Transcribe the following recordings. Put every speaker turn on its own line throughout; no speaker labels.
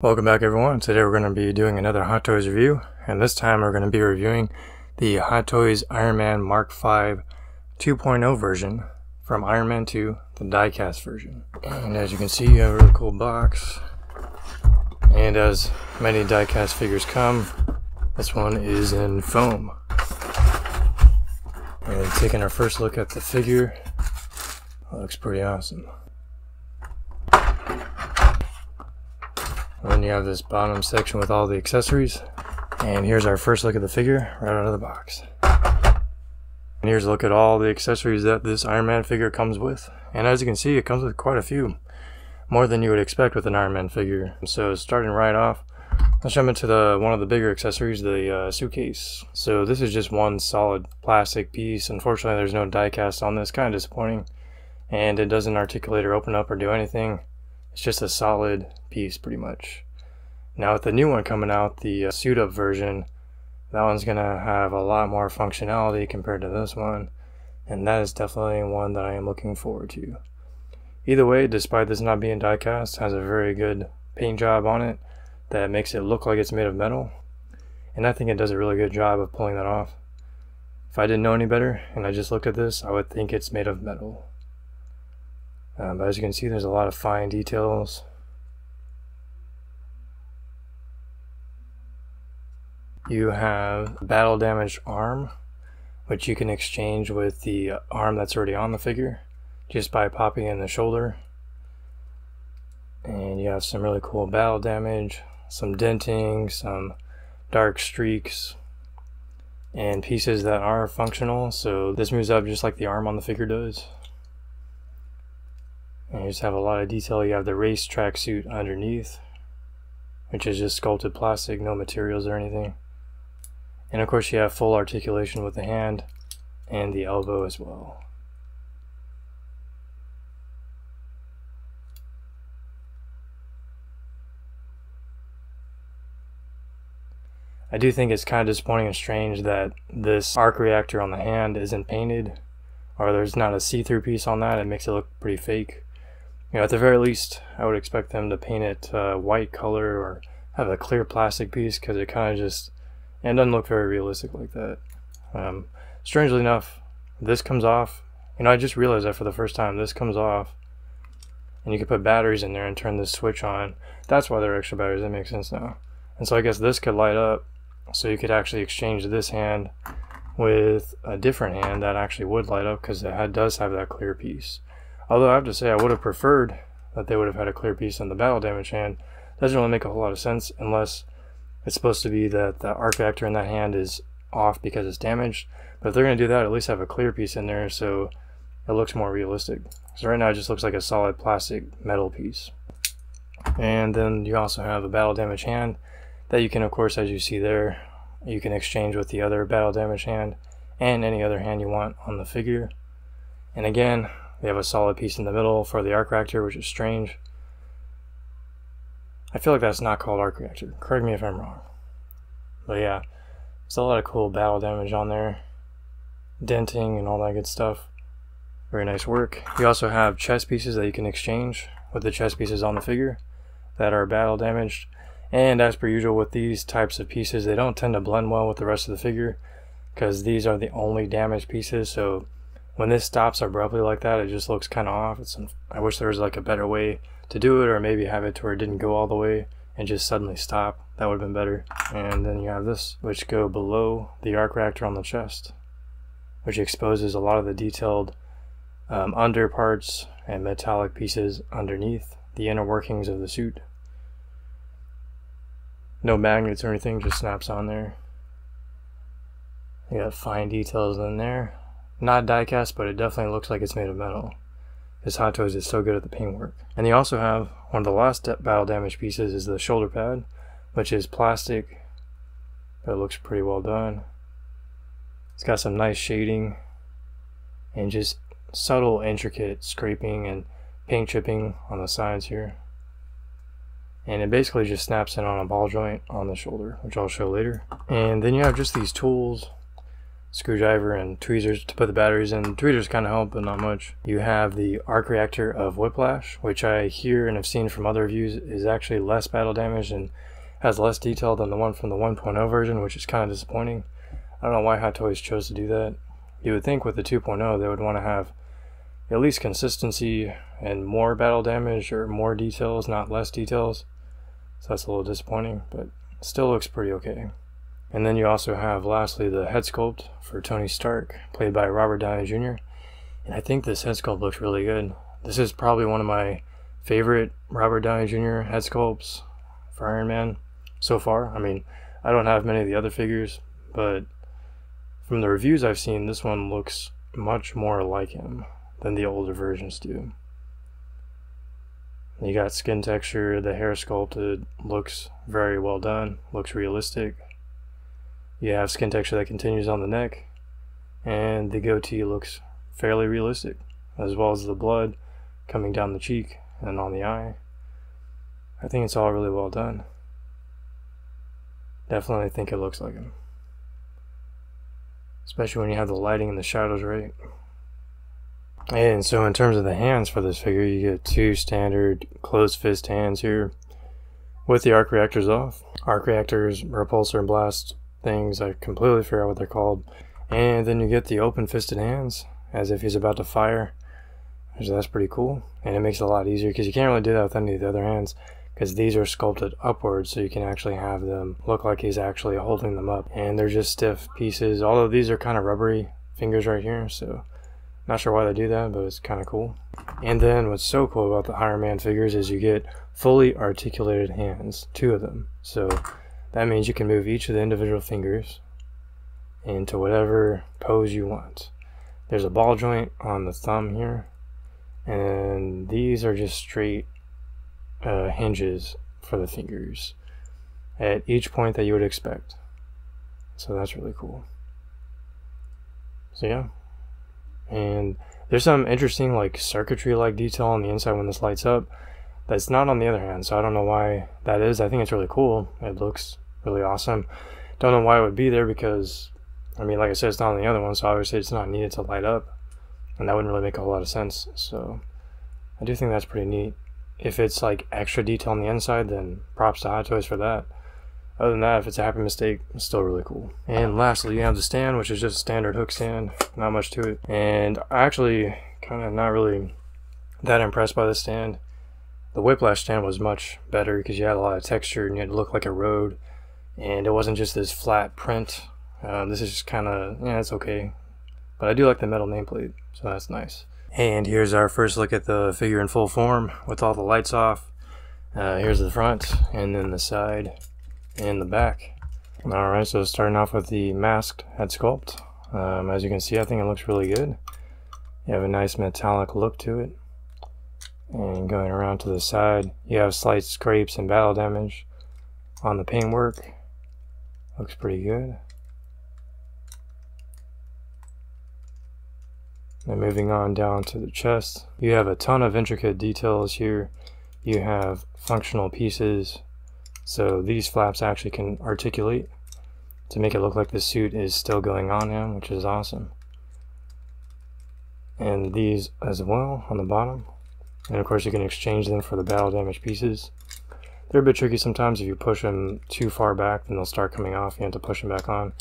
Welcome back everyone. Today we're going to be doing another Hot Toys review and this time we're going to be reviewing the Hot Toys Iron Man Mark V 2.0 version from Iron Man 2, the diecast version. And as you can see you have a really cool box and as many diecast figures come, this one is in foam. And taking our first look at the figure, looks pretty awesome. And then you have this bottom section with all the accessories. And here's our first look at the figure right out of the box. And here's a look at all the accessories that this Iron Man figure comes with. And as you can see, it comes with quite a few. More than you would expect with an Iron Man figure. So starting right off, let's jump into the one of the bigger accessories, the uh, suitcase. So this is just one solid plastic piece. Unfortunately, there's no die cast on this. Kind of disappointing. And it doesn't articulate or open up or do anything. It's just a solid piece pretty much. Now with the new one coming out, the uh, suit up version, that one's gonna have a lot more functionality compared to this one. And that is definitely one that I am looking forward to. Either way, despite this not being diecast, has a very good paint job on it that makes it look like it's made of metal. And I think it does a really good job of pulling that off. If I didn't know any better and I just looked at this, I would think it's made of metal. Um, but as you can see, there's a lot of fine details. You have battle damaged arm, which you can exchange with the arm that's already on the figure just by popping in the shoulder. And you have some really cool battle damage, some denting, some dark streaks, and pieces that are functional. So this moves up just like the arm on the figure does. And you just have a lot of detail. You have the race track suit underneath, which is just sculpted plastic, no materials or anything. And of course you have full articulation with the hand and the elbow as well. I do think it's kind of disappointing and strange that this arc reactor on the hand isn't painted or there's not a see-through piece on that. It makes it look pretty fake you know, at the very least, I would expect them to paint it uh, white color or have a clear plastic piece because it kind of just and doesn't look very realistic like that. Um, strangely enough, this comes off. You know, I just realized that for the first time. This comes off, and you can put batteries in there and turn this switch on. That's why there are extra batteries. That makes sense now. And so I guess this could light up, so you could actually exchange this hand with a different hand that actually would light up because it does have that clear piece. Although I have to say I would have preferred that they would have had a clear piece on the battle damage hand. Doesn't really make a whole lot of sense unless it's supposed to be that the arc reactor in that hand is off because it's damaged. But if they're going to do that, at least have a clear piece in there so it looks more realistic. So right now it just looks like a solid plastic metal piece. And then you also have a battle damage hand that you can, of course, as you see there, you can exchange with the other battle damage hand and any other hand you want on the figure. And again, we have a solid piece in the middle for the arc reactor, which is strange. I feel like that's not called arc reactor. Correct me if I'm wrong. But yeah, there's a lot of cool battle damage on there. Denting and all that good stuff. Very nice work. You also have chest pieces that you can exchange with the chest pieces on the figure that are battle damaged. And as per usual with these types of pieces, they don't tend to blend well with the rest of the figure because these are the only damaged pieces. So when this stops abruptly like that, it just looks kind of off. It's, I wish there was like a better way to do it or maybe have it to where it didn't go all the way and just suddenly stop. That would have been better. And then you have this, which go below the arc reactor on the chest, which exposes a lot of the detailed um, under parts and metallic pieces underneath the inner workings of the suit. No magnets or anything, just snaps on there. You got fine details in there. Not diecast, but it definitely looks like it's made of metal. This Hot Toys is so good at the paintwork. And you also have one of the last battle damage pieces is the shoulder pad, which is plastic, but it looks pretty well done. It's got some nice shading and just subtle, intricate scraping and paint chipping on the sides here. And it basically just snaps in on a ball joint on the shoulder, which I'll show later. And then you have just these tools screwdriver and tweezers to put the batteries in. Tweezers kind of help, but not much. You have the arc reactor of Whiplash, which I hear and have seen from other reviews is actually less battle damage and has less detail than the one from the 1.0 version, which is kind of disappointing. I don't know why Hot Toys chose to do that. You would think with the 2.0 they would want to have at least consistency and more battle damage or more details, not less details. So that's a little disappointing, but still looks pretty okay. And then you also have, lastly, the head sculpt for Tony Stark, played by Robert Downey Jr. And I think this head sculpt looks really good. This is probably one of my favorite Robert Downey Jr. head sculpts for Iron Man so far. I mean, I don't have many of the other figures, but from the reviews I've seen, this one looks much more like him than the older versions do. You got skin texture, the hair sculpted looks very well done, looks realistic. You have skin texture that continues on the neck, and the goatee looks fairly realistic, as well as the blood coming down the cheek and on the eye. I think it's all really well done. Definitely think it looks like him. Especially when you have the lighting and the shadows right. And so in terms of the hands for this figure, you get two standard closed fist hands here with the arc reactors off. Arc reactors, repulsor, and blast things, I completely forgot what they're called. And then you get the open fisted hands as if he's about to fire. So that's pretty cool. And it makes it a lot easier because you can't really do that with any of the other hands because these are sculpted upwards so you can actually have them look like he's actually holding them up and they're just stiff pieces although these are kind of rubbery fingers right here so not sure why they do that but it's kind of cool and then what's so cool about the Iron Man figures is you get fully articulated hands two of them so that means you can move each of the individual fingers into whatever pose you want there's a ball joint on the thumb here and these are just straight uh, hinges for the fingers at each point that you would expect. So that's really cool. So yeah. And there's some interesting like circuitry like detail on the inside when this lights up that's not on the other hand. So I don't know why that is. I think it's really cool. It looks really awesome. Don't know why it would be there because I mean like I said it's not on the other one so obviously it's not needed to light up and that wouldn't really make a whole lot of sense. So I do think that's pretty neat if it's like extra detail on the inside, then props to Hot Toys for that. Other than that, if it's a happy mistake, it's still really cool. And lastly, you have the stand, which is just a standard hook stand, not much to it. And I actually kind of not really that impressed by the stand. The Whiplash stand was much better because you had a lot of texture and it looked like a road. And it wasn't just this flat print. Uh, this is just kind of, yeah, it's okay. But I do like the metal nameplate, so that's nice. And here's our first look at the figure in full form with all the lights off. Uh, here's the front, and then the side, and the back. Alright, so starting off with the masked head sculpt. Um, as you can see, I think it looks really good. You have a nice metallic look to it. And going around to the side, you have slight scrapes and battle damage on the paintwork. Looks pretty good. And moving on down to the chest, you have a ton of intricate details here. You have functional pieces, so these flaps actually can articulate to make it look like the suit is still going on him, which is awesome. And these as well on the bottom. And of course you can exchange them for the battle damage pieces. They're a bit tricky sometimes if you push them too far back, then they'll start coming off. You have to push them back on.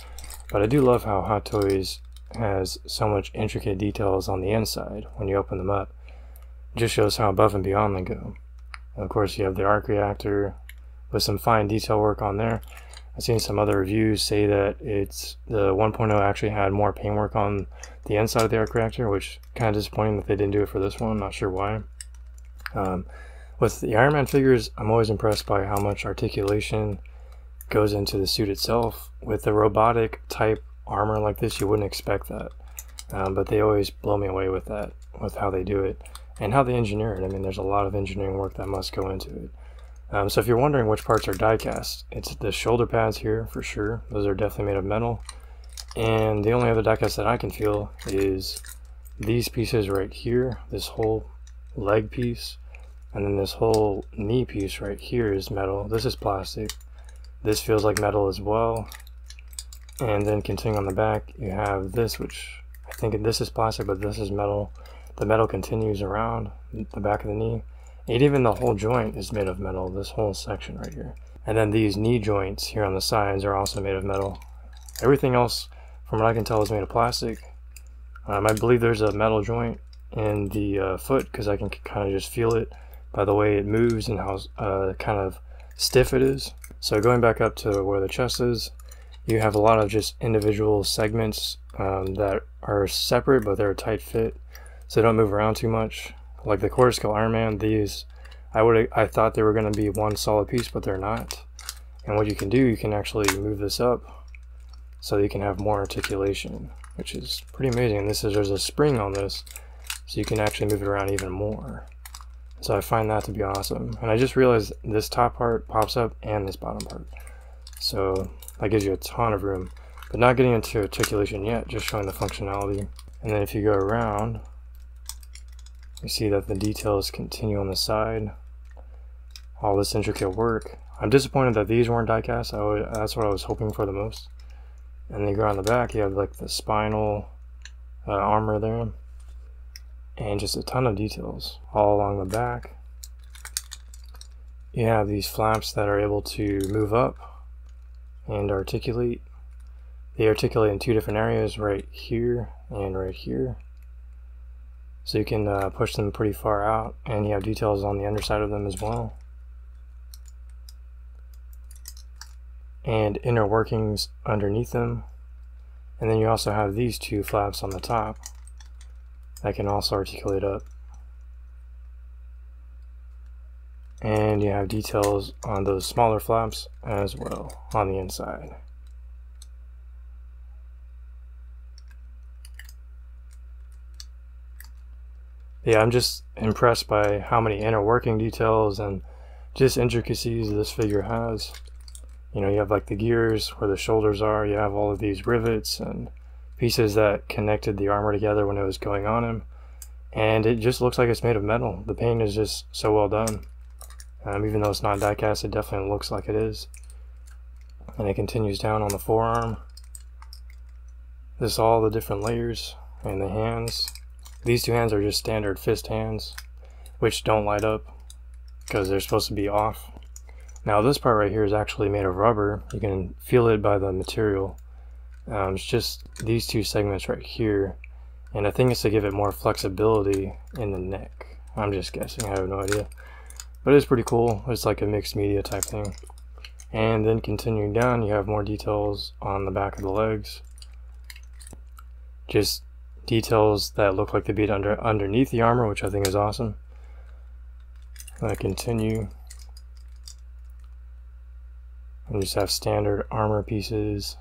But I do love how Hot Toys has so much intricate details on the inside when you open them up. It just shows how above and beyond they go. And of course you have the arc reactor with some fine detail work on there. I've seen some other reviews say that it's the 1.0 actually had more paintwork on the inside of the arc reactor, which kind of disappointing that they didn't do it for this one. Not sure why. Um, with the Iron Man figures, I'm always impressed by how much articulation goes into the suit itself. With the robotic type armor like this, you wouldn't expect that. Um, but they always blow me away with that, with how they do it and how they engineer it. I mean, there's a lot of engineering work that must go into it. Um, so if you're wondering which parts are die cast, it's the shoulder pads here for sure. Those are definitely made of metal. And the only other die cast that I can feel is these pieces right here, this whole leg piece, and then this whole knee piece right here is metal. This is plastic. This feels like metal as well. And then continuing on the back, you have this, which I think this is plastic, but this is metal. The metal continues around the back of the knee. And even the whole joint is made of metal, this whole section right here. And then these knee joints here on the sides are also made of metal. Everything else, from what I can tell, is made of plastic. Um, I believe there's a metal joint in the uh, foot because I can kind of just feel it by the way it moves and how uh, kind of stiff it is. So going back up to where the chest is, you have a lot of just individual segments um, that are separate but they're a tight fit so they don't move around too much. Like the scale Iron Man, these I would I thought they were going to be one solid piece but they're not. And what you can do, you can actually move this up so you can have more articulation, which is pretty amazing. And this is there's a spring on this, so you can actually move it around even more. So I find that to be awesome. And I just realized this top part pops up and this bottom part. So that gives you a ton of room. But not getting into articulation yet, just showing the functionality. And then if you go around, you see that the details continue on the side. All this intricate work. I'm disappointed that these weren't die-cast. that's what I was hoping for the most. And then you go on the back, you have like the spinal uh, armor there. And just a ton of details all along the back. You have these flaps that are able to move up and articulate. They articulate in two different areas, right here and right here. So you can uh, push them pretty far out and you have details on the underside of them as well. And inner workings underneath them. And then you also have these two flaps on the top that can also articulate up. And you have details on those smaller flaps as well on the inside. Yeah, I'm just impressed by how many inner working details and just intricacies this figure has. You know, you have like the gears where the shoulders are, you have all of these rivets and pieces that connected the armor together when it was going on him. And it just looks like it's made of metal. The paint is just so well done. Um, even though it's not die cast, it definitely looks like it is. And it continues down on the forearm. This is all the different layers and the hands. These two hands are just standard fist hands, which don't light up because they're supposed to be off. Now this part right here is actually made of rubber. You can feel it by the material. Um, it's just these two segments right here. And I think it's to give it more flexibility in the neck. I'm just guessing, I have no idea. But it's pretty cool. It's like a mixed media type thing. And then continuing down, you have more details on the back of the legs. Just details that look like they beat under underneath the armor, which I think is awesome. I continue. And just have standard armor pieces.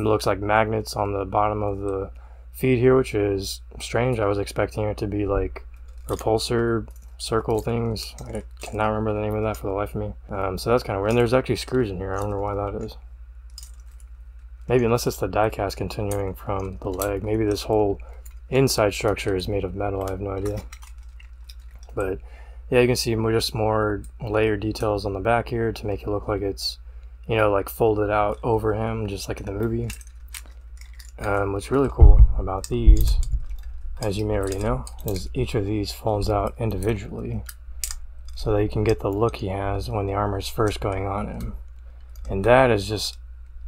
It looks like magnets on the bottom of the feed here, which is strange. I was expecting it to be like repulsor circle things. I cannot remember the name of that for the life of me. Um, so that's kind of weird. And there's actually screws in here. I wonder why that is. Maybe unless it's the diecast continuing from the leg. Maybe this whole inside structure is made of metal. I have no idea. But yeah, you can see just more layer details on the back here to make it look like it's, you know, like folded out over him, just like in the movie. Um, what's really cool about these, as you may already know, is each of these folds out individually so that you can get the look he has when the armor is first going on him. And that is just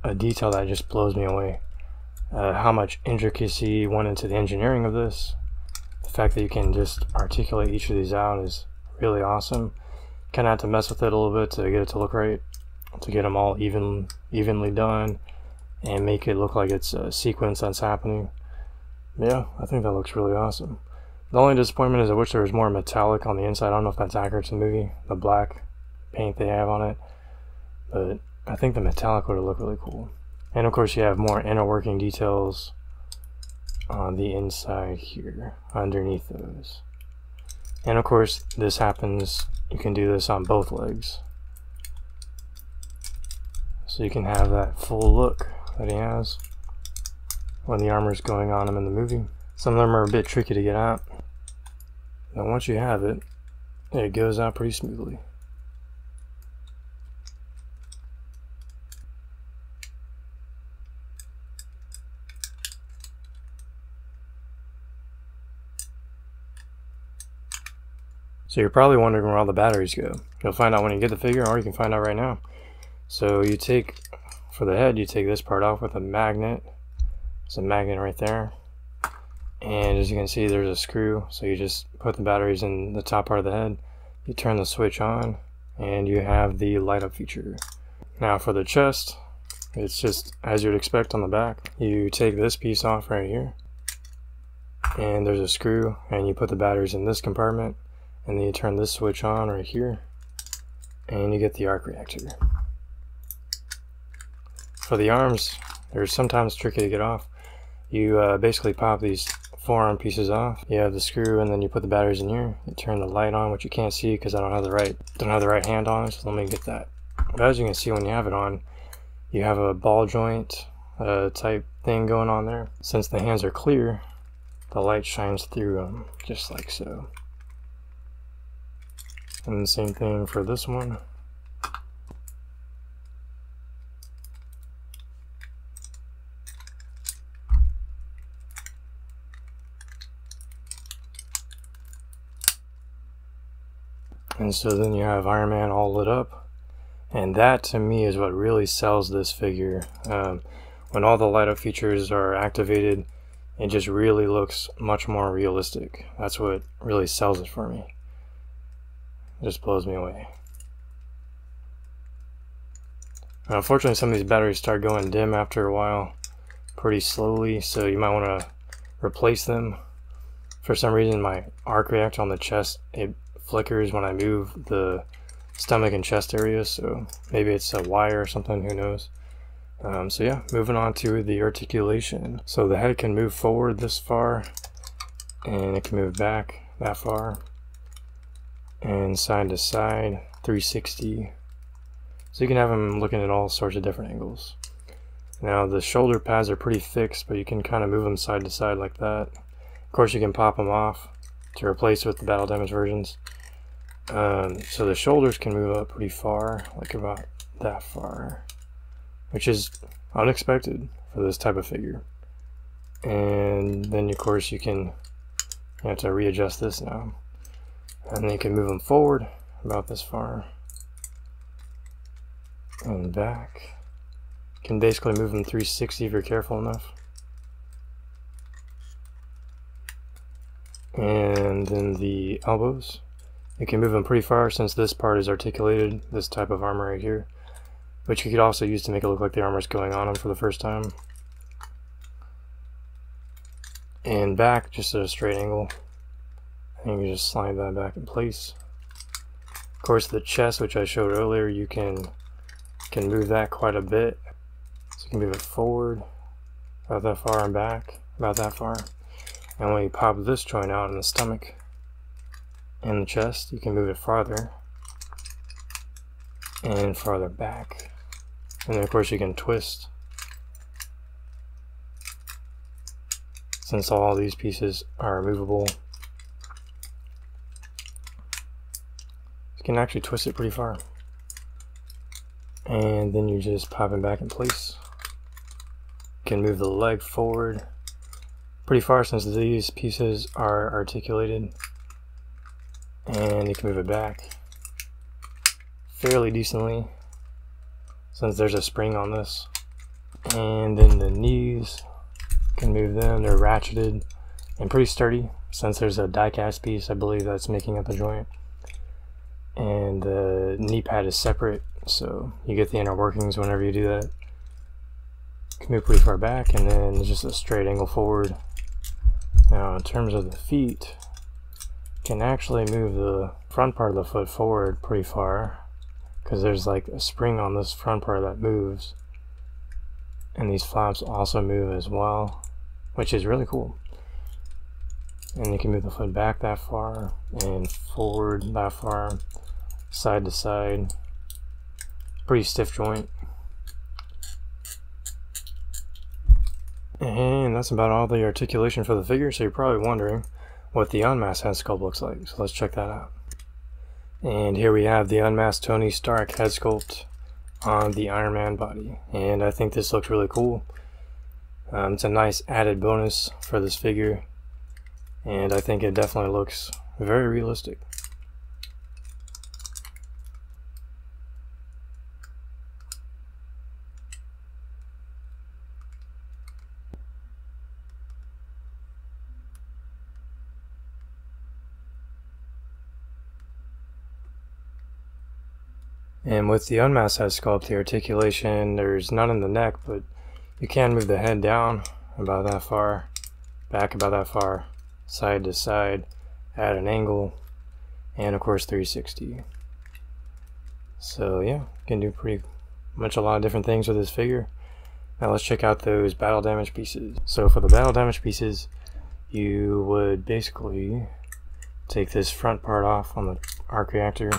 a detail that just blows me away. Uh, how much intricacy went into the engineering of this. The fact that you can just articulate each of these out is really awesome. Kind of have to mess with it a little bit to get it to look right, to get them all even evenly done and make it look like it's a sequence that's happening. Yeah, I think that looks really awesome. The only disappointment is I wish there was more metallic on the inside. I don't know if that's accurate to the movie, the black paint they have on it, but I think the metallic would look really cool. And of course you have more inner working details on the inside here, underneath those. And of course this happens, you can do this on both legs. So you can have that full look that he has when the armor is going on him in the movie. Some of them are a bit tricky to get out. Now once you have it, it goes out pretty smoothly. So you're probably wondering where all the batteries go. You'll find out when you get the figure or you can find out right now. So you take, for the head, you take this part off with a magnet. It's a magnet right there. And as you can see, there's a screw. So you just put the batteries in the top part of the head. You turn the switch on and you have the light up feature. Now for the chest, it's just as you'd expect on the back. You take this piece off right here and there's a screw and you put the batteries in this compartment and then you turn this switch on right here and you get the arc reactor. For the arms, they're sometimes tricky to get off. You uh, basically pop these forearm pieces off. You have the screw and then you put the batteries in here. You turn the light on, which you can't see because I don't have the right don't have the right hand on so let me get that. But as you can see when you have it on, you have a ball joint uh, type thing going on there. Since the hands are clear, the light shines through them just like so. And the same thing for this one. And so then you have Iron Man all lit up. And that to me is what really sells this figure. Um, when all the light up features are activated, it just really looks much more realistic. That's what really sells it for me. It just blows me away. unfortunately, some of these batteries start going dim after a while, pretty slowly, so you might want to replace them. For some reason, my arc reactor on the chest, it flickers when I move the stomach and chest area, so maybe it's a wire or something, who knows. Um, so yeah, moving on to the articulation. So the head can move forward this far, and it can move back that far, and side to side, 360. So you can have them looking at all sorts of different angles. Now the shoulder pads are pretty fixed, but you can kind of move them side to side like that. Of course you can pop them off to replace with the battle damage versions. Um, so the shoulders can move up pretty far, like about that far which is unexpected for this type of figure. And then of course you can you have to readjust this now. And then you can move them forward about this far and back. You can basically move them 360 if you're careful enough. And then the elbows. You can move them pretty far since this part is articulated, this type of armor right here which you could also use to make it look like the armor is going on them for the first time. And back, just at a straight angle. And you can just slide that back in place. Of course, the chest, which I showed earlier, you can can move that quite a bit. So you can move it forward, about that far and back, about that far. And when you pop this joint out in the stomach and the chest, you can move it farther and farther back. And then of course you can twist. Since all these pieces are movable, you can actually twist it pretty far. And then you just pop it back in place. You can move the leg forward pretty far since these pieces are articulated. And you can move it back fairly decently since there's a spring on this. And then the knees, can move them, they're ratcheted and pretty sturdy since there's a die cast piece I believe that's making up the joint. And the knee pad is separate so you get the inner workings whenever you do that. can move pretty far back and then just a straight angle forward. Now in terms of the feet, can actually move the front part of the foot forward pretty far because there's like a spring on this front part that moves. And these flaps also move as well which is really cool. And you can move the foot back that far and forward that far side to side. Pretty stiff joint. And that's about all the articulation for the figure so you're probably wondering what the unmasked head sculpt looks like so let's check that out and here we have the unmasked Tony Stark head sculpt on the Iron Man body. And I think this looks really cool. Um, it's a nice added bonus for this figure. And I think it definitely looks very realistic. And with the unmasked head sculpt, the articulation, there's none in the neck, but you can move the head down about that far, back about that far, side to side, at an angle, and of course 360. So yeah, you can do pretty much a lot of different things with this figure. Now let's check out those battle damage pieces. So for the battle damage pieces, you would basically take this front part off on the arc reactor.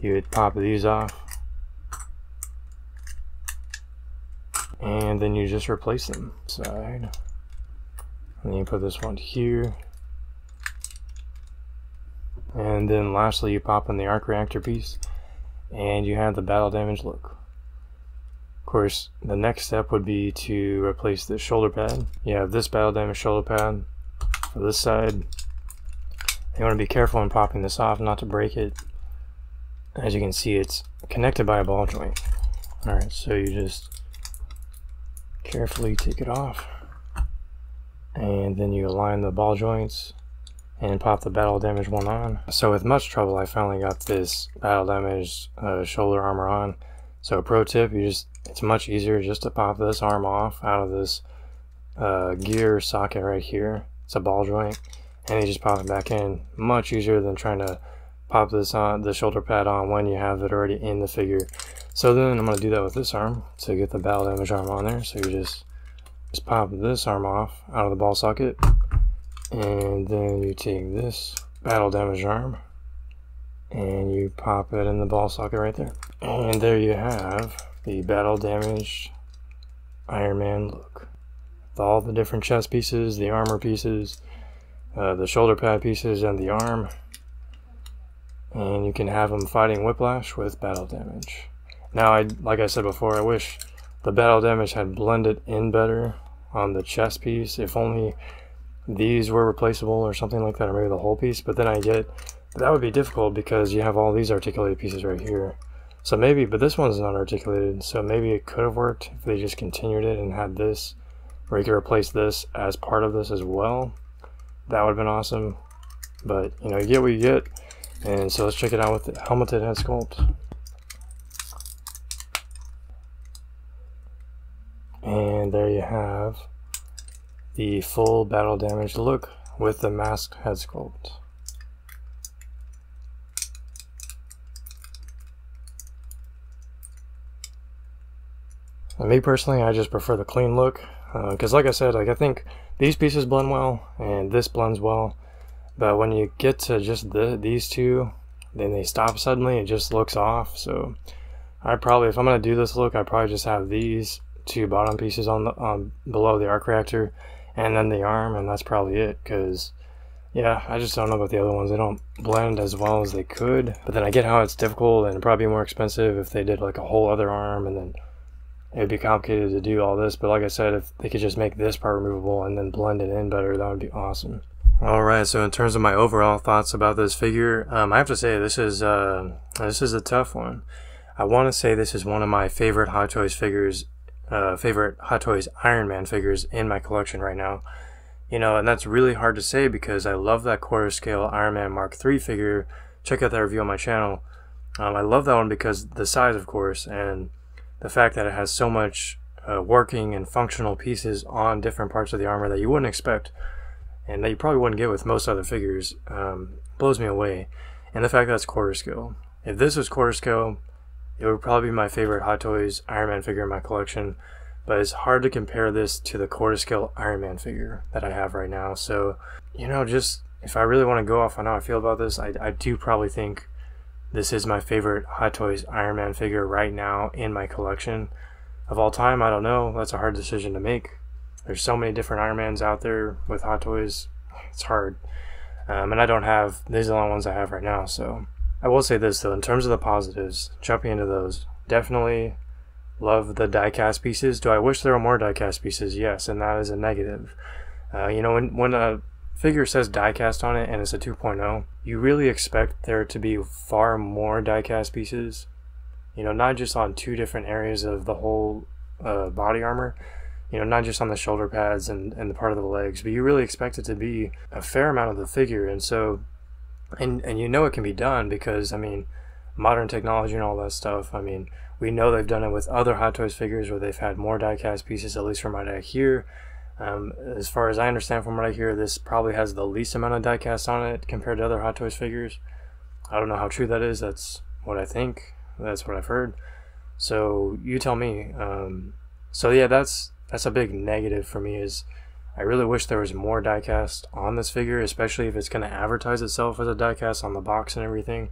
You would pop these off. And then you just replace them. Side. And then you put this one here. And then lastly you pop in the arc reactor piece and you have the battle damage look. Of course, the next step would be to replace the shoulder pad. You have this battle damage shoulder pad for this side. You want to be careful in popping this off not to break it. As you can see, it's connected by a ball joint. Alright, so you just carefully take it off. And then you align the ball joints and pop the battle damage one on. So with much trouble I finally got this battle damage uh, shoulder armor on. So pro tip, you just it's much easier just to pop this arm off out of this uh, gear socket right here. It's a ball joint and you just pop it back in. Much easier than trying to pop this on the shoulder pad on when you have it already in the figure. So then I'm going to do that with this arm to get the battle damage arm on there. So you just just pop this arm off out of the ball socket and then you take this battle damage arm and you pop it in the ball socket right there and there you have the battle damaged Iron Man look with all the different chest pieces the armor pieces uh, the shoulder pad pieces and the arm and you can have them fighting whiplash with battle damage. Now I like I said before I wish the battle damage had blended in better on the chest piece. If only these were replaceable or something like that, or maybe the whole piece, but then I get, that would be difficult because you have all these articulated pieces right here. So maybe, but this one's not articulated, so maybe it could have worked if they just continued it and had this, or you could replace this as part of this as well. That would have been awesome, but you know, you get what you get, and so let's check it out with the helmeted head sculpt. And there you have the full battle damage look with the mask head sculpt. And me personally, I just prefer the clean look because, uh, like I said, like I think these pieces blend well and this blends well, but when you get to just the, these two, then they stop suddenly. It just looks off. So I probably, if I'm gonna do this look, I probably just have these two bottom pieces on the um, below the arc reactor and then the arm, and that's probably it. Because yeah, I just don't know about the other ones. They don't blend as well as they could. But then I get how it's difficult and probably more expensive if they did like a whole other arm, and then it'd be complicated to do all this. But like I said, if they could just make this part removable and then blend it in better, that would be awesome. Alright, so in terms of my overall thoughts about this figure, um, I have to say this is uh, this is a tough one. I want to say this is one of my favorite Hot Toys figures uh, favorite Hot Toys Iron Man figures in my collection right now. You know, and that's really hard to say because I love that quarter scale Iron Man Mark III figure. Check out that review on my channel. Um, I love that one because the size, of course, and the fact that it has so much uh, working and functional pieces on different parts of the armor that you wouldn't expect and that you probably wouldn't get with most other figures um, blows me away. And the fact that it's quarter scale. If this was quarter scale, it would probably be my favorite Hot Toys Iron Man figure in my collection, but it's hard to compare this to the quarter scale Iron Man figure that I have right now. So, you know, just if I really want to go off on how I feel about this, I, I do probably think this is my favorite Hot Toys Iron Man figure right now in my collection. Of all time, I don't know. That's a hard decision to make. There's so many different Ironmans out there with Hot Toys. It's hard. Um, and I don't have, these are the only ones I have right now, so I will say this though, in terms of the positives, jumping into those, definitely love the diecast pieces. Do I wish there were more diecast pieces? Yes, and that is a negative. Uh, you know, when, when a figure says diecast on it and it's a 2.0, you really expect there to be far more diecast pieces. You know, not just on two different areas of the whole uh, body armor, you know, not just on the shoulder pads and, and the part of the legs, but you really expect it to be a fair amount of the figure. And so and and you know it can be done because I mean modern technology and all that stuff. I mean, we know they've done it with other Hot Toys figures where they've had more diecast pieces, at least from what I hear. Um, as far as I understand from what I hear, this probably has the least amount of diecast on it compared to other Hot Toys figures. I don't know how true that is. That's what I think. That's what I've heard. So you tell me. Um, so yeah, that's that's a big negative for me. Is I really wish there was more diecast on this figure, especially if it's going to advertise itself as a diecast on the box and everything.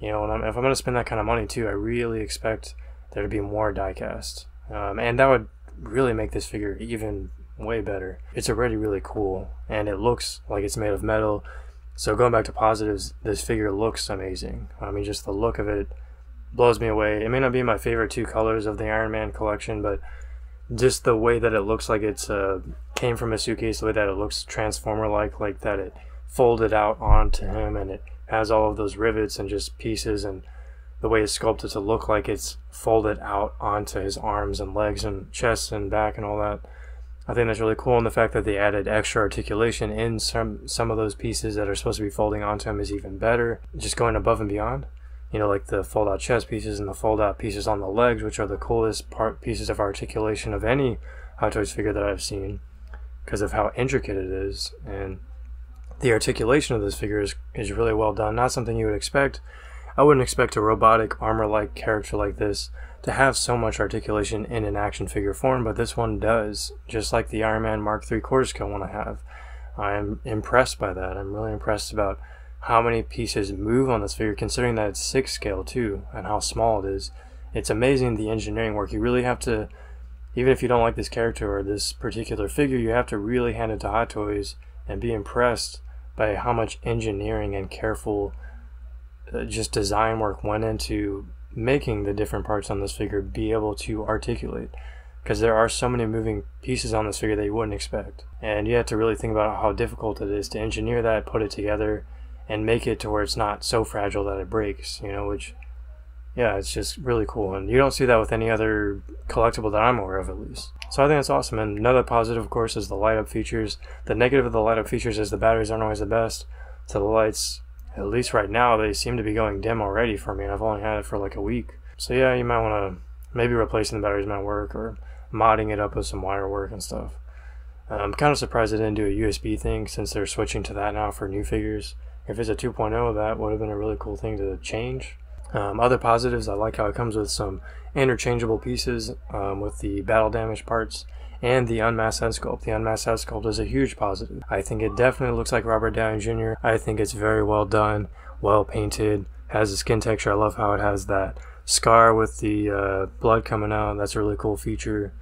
You know, I'm, if I'm going to spend that kind of money too, I really expect there to be more diecast, um, and that would really make this figure even way better. It's already really cool, and it looks like it's made of metal. So going back to positives, this figure looks amazing. I mean, just the look of it blows me away. It may not be my favorite two colors of the Iron Man collection, but just the way that it looks like it's uh, came from a suitcase, the way that it looks transformer like, like that it folded out onto him and it has all of those rivets and just pieces and the way it's sculpted to look like it's folded out onto his arms and legs and chest and back and all that. I think that's really cool, and the fact that they added extra articulation in some some of those pieces that are supposed to be folding onto him is even better. Just going above and beyond you know, like the fold out chest pieces and the fold out pieces on the legs, which are the coolest part pieces of articulation of any Hot Toys figure that I've seen because of how intricate it is. And the articulation of this figure is, is really well done. Not something you would expect. I wouldn't expect a robotic armor like character like this to have so much articulation in an action figure form, but this one does, just like the Iron Man Mark III scale one I have. I'm impressed by that. I'm really impressed about how many pieces move on this figure, considering that it's 6 scale too, and how small it is. It's amazing the engineering work. You really have to, even if you don't like this character or this particular figure, you have to really hand it to Hot Toys and be impressed by how much engineering and careful uh, just design work went into making the different parts on this figure be able to articulate because there are so many moving pieces on this figure that you wouldn't expect and you have to really think about how difficult it is to engineer that put it together and make it to where it's not so fragile that it breaks, you know, which, yeah, it's just really cool. And you don't see that with any other collectible that I'm aware of, at least. So I think that's awesome. And another positive, of course, is the light up features. The negative of the light up features is the batteries aren't always the best. So the lights, at least right now, they seem to be going dim already for me. And I've only had it for like a week. So yeah, you might want to maybe replacing the batteries might work or modding it up with some wire work and stuff. I'm kind of surprised they didn't do a USB thing since they're switching to that now for new figures if it's a 2.0 that would have been a really cool thing to change um, other positives i like how it comes with some interchangeable pieces um, with the battle damage parts and the unmasked head sculpt. The unmasked head sculpt is a huge positive. I think it definitely looks like Robert Downey Jr. I think it's very well done, well painted, has a skin texture. I love how it has that scar with the uh, blood coming out. That's a really cool feature.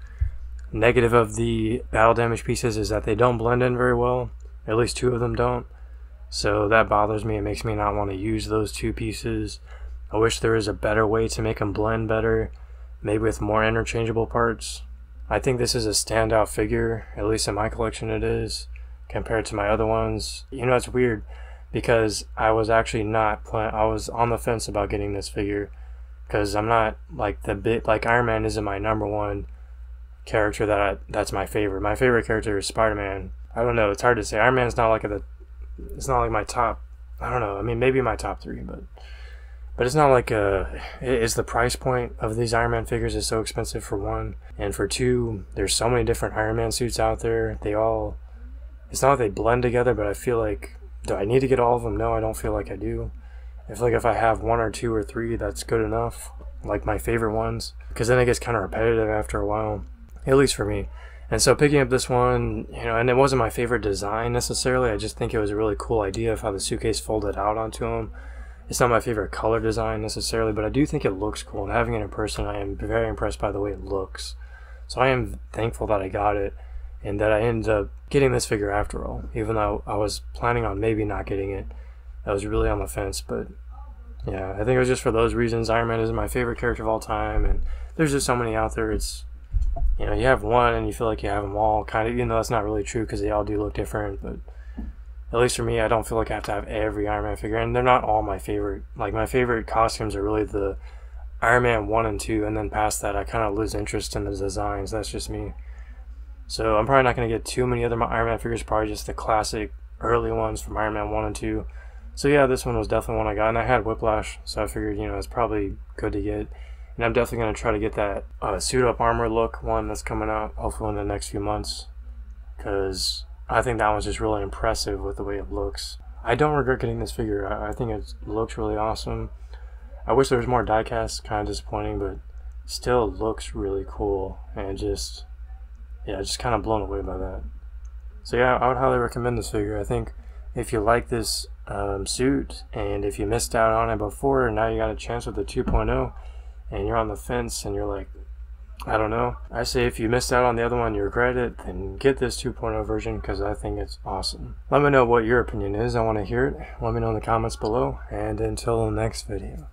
Negative of the battle damage pieces is that they don't blend in very well. At least two of them don't. So that bothers me. It makes me not want to use those two pieces. I wish there was a better way to make them blend better, maybe with more interchangeable parts. I think this is a standout figure, at least in my collection it is, compared to my other ones. You know, it's weird because I was actually not plan I was on the fence about getting this figure because I'm not like the bit like Iron Man isn't my number one character that I, that's my favorite. My favorite character is Spider-Man. I don't know, it's hard to say. Iron Man's not like the it's not like my top. I don't know. I mean, maybe my top three, but but it's not like uh is the price point of these Iron Man figures is so expensive for one, and for two, there's so many different Iron Man suits out there. They all, it's not like they blend together, but I feel like do I need to get all of them? No, I don't feel like I do. I feel like if I have one or two or three, that's good enough. Like my favorite ones, because then it gets kind of repetitive after a while. At least for me. And so picking up this one, you know, and it wasn't my favorite design necessarily. I just think it was a really cool idea of how the suitcase folded out onto him. It's not my favorite color design necessarily, but I do think it looks cool. And having it in person, I am very impressed by the way it looks. So I am thankful that I got it and that I ended up getting this figure after all. Even though I was planning on maybe not getting it, I was really on the fence. But yeah, I think it was just for those reasons. Iron Man is my favorite character of all time, and there's just so many out there. It's you know, you have one and you feel like you have them all, kind of, even though that's not really true because they all do look different. But at least for me, I don't feel like I have to have every Iron Man figure, and they're not all my favorite. Like my favorite costumes are really the Iron Man one and two, and then past that, I kind of lose interest in the designs. That's just me. So I'm probably not going to get too many other Iron Man figures. Probably just the classic early ones from Iron Man one and two. So yeah, this one was definitely one I got, and I had Whiplash, so I figured, you know, it's probably good to get. And I'm definitely going to try to get that uh, suit up armor look one that's coming out, hopefully in the next few months, because I think that one's just really impressive with the way it looks. I don't regret getting this figure. I, I think it looks really awesome. I wish there was more diecast, kind of disappointing, but still looks really cool and just yeah, just kind of blown away by that. So yeah, I would highly recommend this figure. I think if you like this um, suit and if you missed out on it before now you got a chance with the 2.0 and you're on the fence and you're like, I don't know. I say if you missed out on the other one, you regret it, then get this 2.0 version because I think it's awesome. Let me know what your opinion is. I want to hear it. Let me know in the comments below. And until the next video.